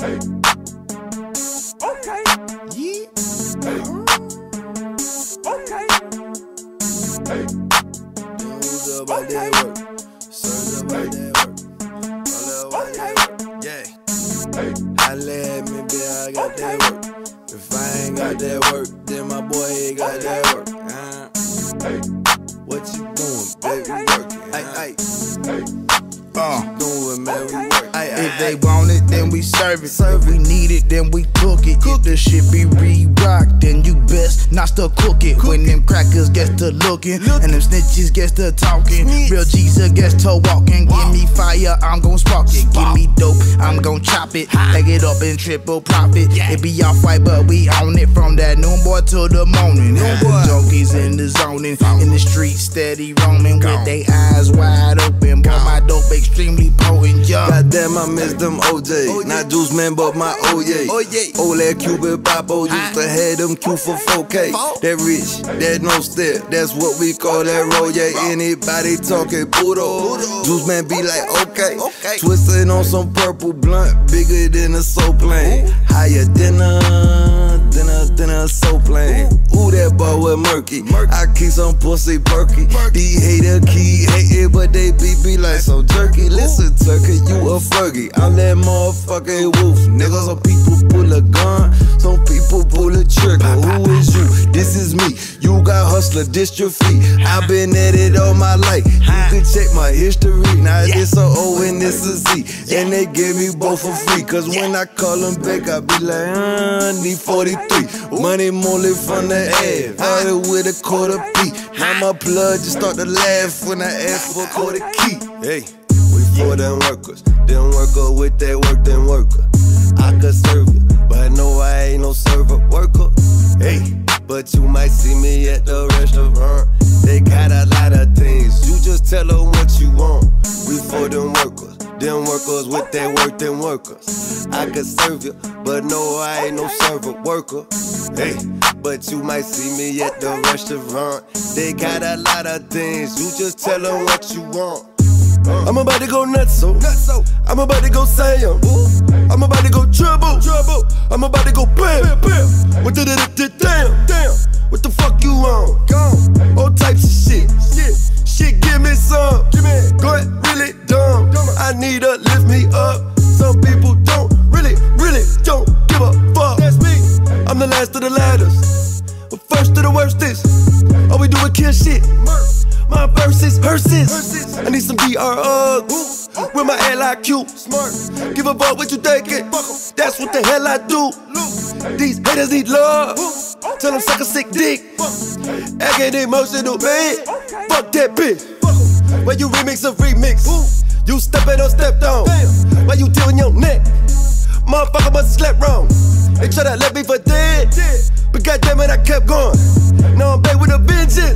Hey. Okay. Yeah. Hey. Okay. Hey. Up about that work? Serves up about that work. All about that work. Yeah. Hey. I let me be, I got that work. If I ain't got that work, then my boy ain't got that work. Uh, Hey. what you doing, baby? Working. Hey, hey. Hey. Uh, doing, man, we they want it, then we serve it. If we need it, then we cook it. If the shit be re-rocked, then you best not still cook it. When them crackers get to looking, and them snitches get to talking. Real Jesus gets to walking. Give me fire, I'm gon' spark it. Give me dope, I'm gon' chop it. Leg it up in triple profit. It be off white, but we own it from that noon boy till the morning. Had the junkies in the zoning, in the street steady roaming with they eyes wide open. Boy, my dope extremely potent, yeah. Goddamn, I miss them OJ. Not Juice Man, but my OJ. Oye. Old Cuban Papo used to have them Q for 4K. That rich, that no step, that's what we call that roll. Yeah, anybody talking puro. Juice Man be like, okay. Okay. Twisting on some purple blunt, bigger than a soap plane. Higher dinner, dinner, dinner, so plane. Ooh, that boy with murky. I keep some pussy perky. These hater keep but they beat me like some jerky. Listen, Turkey, you a Fergie. I'm that motherfucking wolf. Niggas, some people pull a gun, some people pull a trigger. Who is you? This is me. You got hustler dystrophy. I've been at it all my life. You can check my history. Now it's a O and it's a Z. And they gave me both for free. Cause when I call them back, I be like, uh, need 43. Money Mogly from the ad. Started with a quarter P. Now my blood just start to laugh when I ask for a quarter key. Hey, we for them workers. Them worker with that work, them worker. I could serve you, but no, I ain't no server worker. Hey, but you might see me at the restaurant. They got a lot of things. You just tell them what you want. We for them workers. Them workers with that work, them workers. I could serve you, but no, I ain't no server worker. Hey, but you might see me at the restaurant. They got a lot of things. You just tell them what you want. Uh. I'm about to go nuts, oh. so oh. I'm about to go Sam. I'm about to go trouble, trouble. I'm about to go bam, bam. What the, the damn, damn. What the fuck you on? All types of shit, shit, shit. Give me some, give me. Go really dumb. I need to but first to the worstest. All oh, we do is kill shit. My verses, hearses. I need some DR with my LIQ. Smart. Give a fuck what you thinking. That's what the hell I do. These haters need love. Tell them suck a sick dick. Acting emotional, man. Fuck that bitch. Why you remix a remix? You stepping on stepped on. Why you tilting your neck? Motherfucker must have slept wrong. They try to let me for dead. But goddamn it, I kept going. Now I'm back with a vengeance.